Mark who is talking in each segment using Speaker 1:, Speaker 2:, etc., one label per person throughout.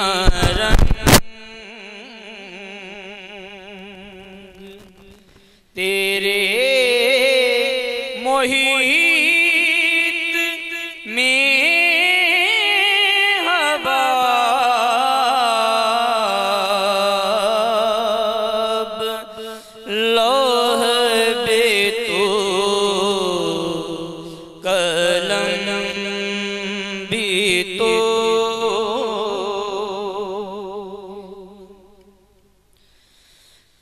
Speaker 1: رنگ تیرے محیط میں تو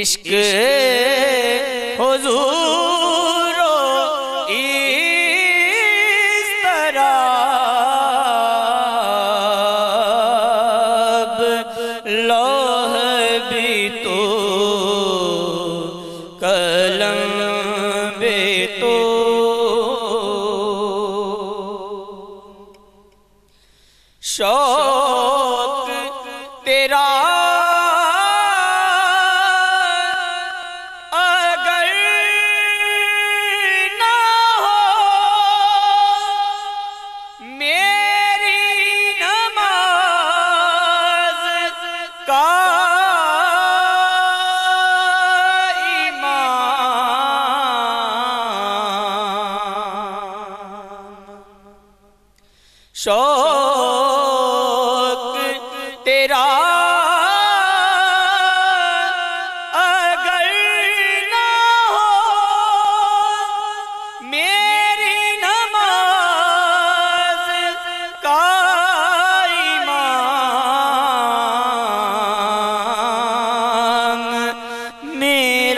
Speaker 1: عشق حضور اس طرح لوہ بھی تو۔ شوق تیرا قائما